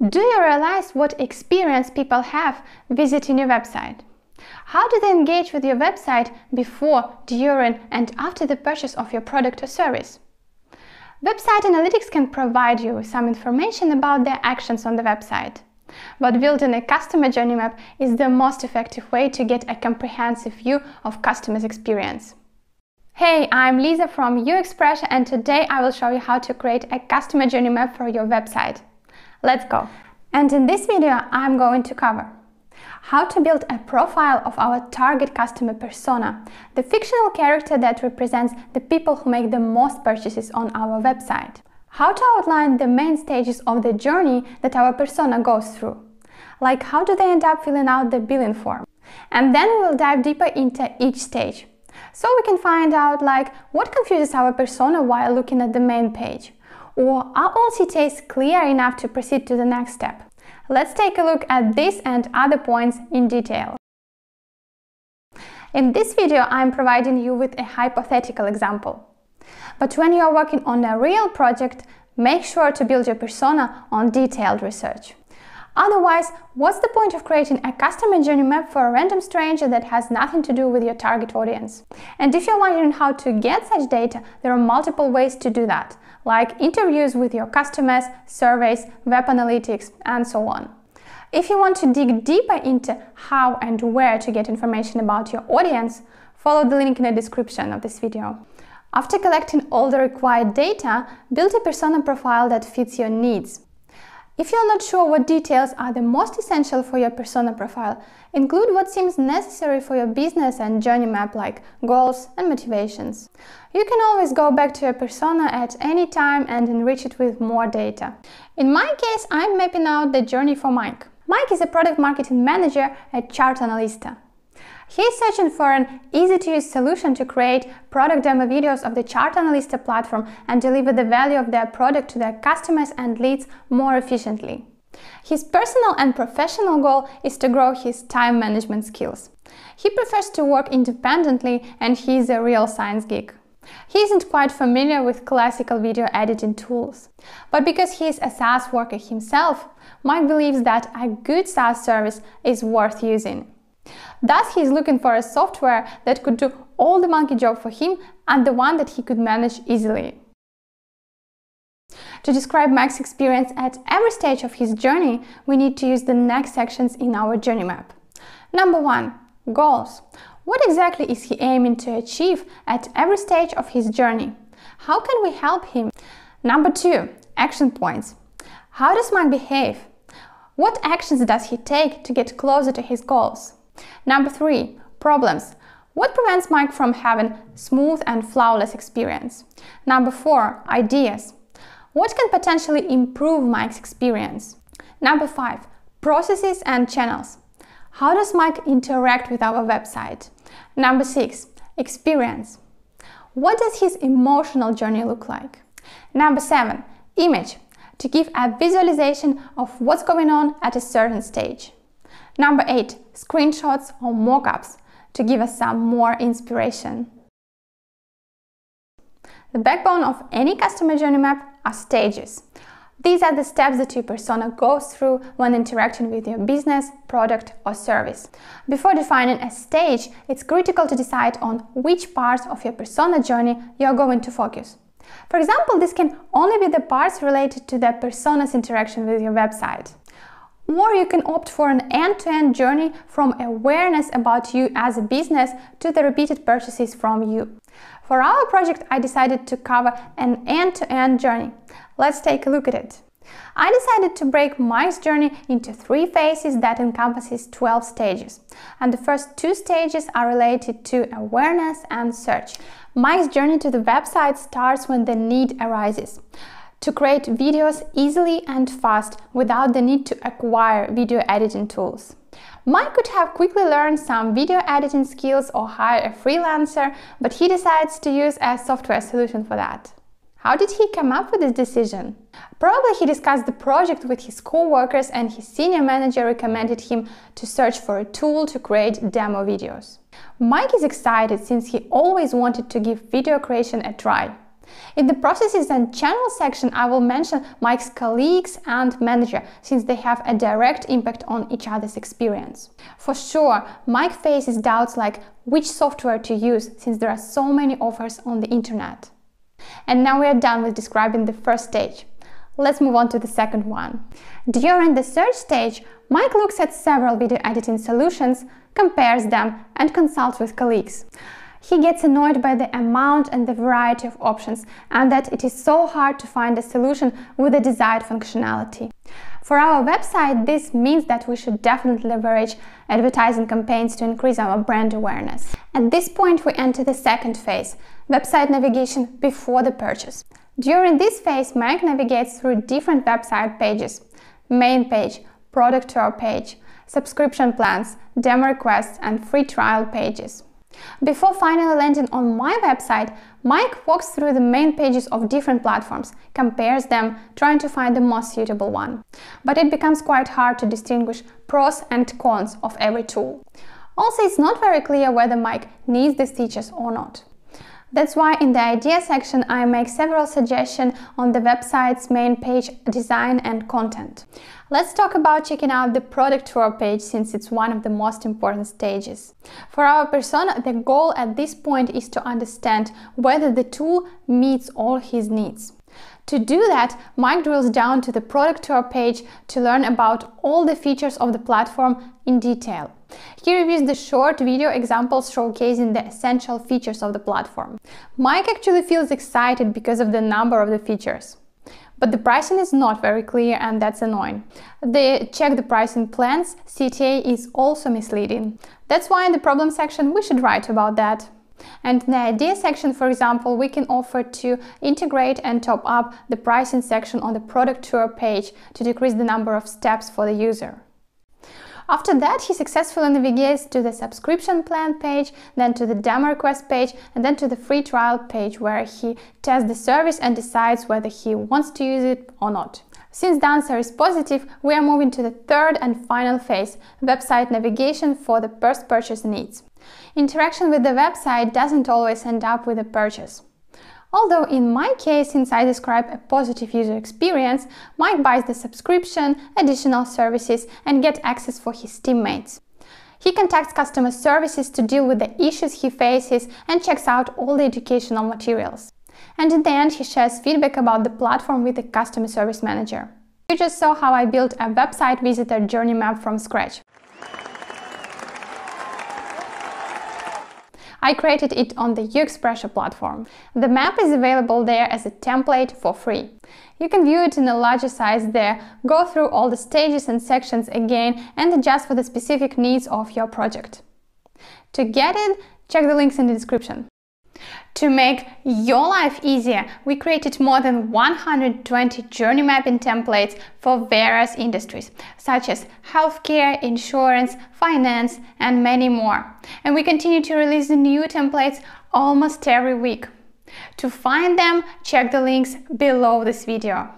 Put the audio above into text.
Do you realize what experience people have visiting your website? How do they engage with your website before, during, and after the purchase of your product or service? Website analytics can provide you with some information about their actions on the website. But building a customer journey map is the most effective way to get a comprehensive view of customers' experience. Hey, I'm Lisa from UXPressia and today I will show you how to create a customer journey map for your website. Let's go! And in this video I'm going to cover how to build a profile of our target customer persona, the fictional character that represents the people who make the most purchases on our website. How to outline the main stages of the journey that our persona goes through, like how do they end up filling out the billing form. And then we'll dive deeper into each stage, so we can find out like what confuses our persona while looking at the main page, or are all details clear enough to proceed to the next step. Let's take a look at this and other points in detail. In this video, I'm providing you with a hypothetical example. But when you are working on a real project, make sure to build your persona on detailed research. Otherwise, what's the point of creating a customer journey map for a random stranger that has nothing to do with your target audience? And if you're wondering how to get such data, there are multiple ways to do that, like interviews with your customers, surveys, web analytics, and so on. If you want to dig deeper into how and where to get information about your audience, follow the link in the description of this video. After collecting all the required data, build a persona profile that fits your needs. If you're not sure what details are the most essential for your persona profile, include what seems necessary for your business and journey map like goals and motivations. You can always go back to your persona at any time and enrich it with more data. In my case, I'm mapping out the journey for Mike. Mike is a product marketing manager at Chartanalysta. He's searching for an easy-to-use solution to create product demo videos of the Chartanalysta platform and deliver the value of their product to their customers and leads more efficiently. His personal and professional goal is to grow his time management skills. He prefers to work independently and he is a real science geek. He isn't quite familiar with classical video editing tools. But because he is a SaaS worker himself, Mike believes that a good SaaS service is worth using. Thus, he is looking for a software that could do all the monkey job for him and the one that he could manage easily. To describe Mike's experience at every stage of his journey, we need to use the next sections in our journey map. Number one, goals. What exactly is he aiming to achieve at every stage of his journey? How can we help him? Number two, action points. How does Mike behave? What actions does he take to get closer to his goals? Number three, problems. What prevents Mike from having smooth and flawless experience? Number four, ideas. What can potentially improve Mike's experience? Number five, processes and channels. How does Mike interact with our website? Number six, experience. What does his emotional journey look like? Number seven, image, to give a visualization of what's going on at a certain stage. Number 8. Screenshots or mockups to give us some more inspiration. The backbone of any customer journey map are stages. These are the steps that your persona goes through when interacting with your business, product or service. Before defining a stage, it's critical to decide on which parts of your persona journey you're going to focus. For example, this can only be the parts related to the persona's interaction with your website or you can opt for an end-to-end -end journey from awareness about you as a business to the repeated purchases from you. For our project, I decided to cover an end-to-end -end journey. Let's take a look at it. I decided to break Mike's journey into three phases that encompasses 12 stages. And the first two stages are related to awareness and search. Mike's journey to the website starts when the need arises to create videos easily and fast without the need to acquire video editing tools. Mike could have quickly learned some video editing skills or hire a freelancer, but he decides to use a software solution for that. How did he come up with this decision? Probably he discussed the project with his co-workers and his senior manager recommended him to search for a tool to create demo videos. Mike is excited since he always wanted to give video creation a try. In the processes and channel section, I will mention Mike's colleagues and manager since they have a direct impact on each other's experience. For sure, Mike faces doubts like which software to use since there are so many offers on the internet. And now we are done with describing the first stage. Let's move on to the second one. During the search stage, Mike looks at several video editing solutions, compares them, and consults with colleagues. He gets annoyed by the amount and the variety of options and that it is so hard to find a solution with the desired functionality. For our website, this means that we should definitely leverage advertising campaigns to increase our brand awareness. At this point, we enter the second phase, website navigation before the purchase. During this phase, Mike navigates through different website pages, main page, product tour page, subscription plans, demo requests, and free trial pages. Before finally landing on my website, Mike walks through the main pages of different platforms, compares them, trying to find the most suitable one. But it becomes quite hard to distinguish pros and cons of every tool. Also, it's not very clear whether Mike needs these features or not. That's why in the idea section I make several suggestions on the website's main page design and content. Let's talk about checking out the product tour page since it's one of the most important stages. For our persona, the goal at this point is to understand whether the tool meets all his needs. To do that, Mike drills down to the product tour page to learn about all the features of the platform in detail. He reviews the short video examples showcasing the essential features of the platform. Mike actually feels excited because of the number of the features. But the pricing is not very clear and that's annoying. The check the pricing plans CTA is also misleading. That's why in the problem section we should write about that. And in the idea section, for example, we can offer to integrate and top up the pricing section on the product tour page to decrease the number of steps for the user. After that, he successfully navigates to the subscription plan page, then to the demo request page, and then to the free trial page where he tests the service and decides whether he wants to use it or not. Since the answer is positive, we are moving to the third and final phase, website navigation for the post-purchase needs. Interaction with the website doesn't always end up with a purchase. Although in my case, since I describe a positive user experience, Mike buys the subscription, additional services and get access for his teammates. He contacts customer services to deal with the issues he faces and checks out all the educational materials. And in the end, he shares feedback about the platform with the customer service manager. You just saw how I built a website visitor journey map from scratch. I created it on the UXPressia platform. The map is available there as a template for free. You can view it in a larger size there, go through all the stages and sections again and adjust for the specific needs of your project. To get it, check the links in the description. To make your life easier, we created more than 120 journey mapping templates for various industries, such as healthcare, insurance, finance, and many more. And we continue to release new templates almost every week. To find them, check the links below this video.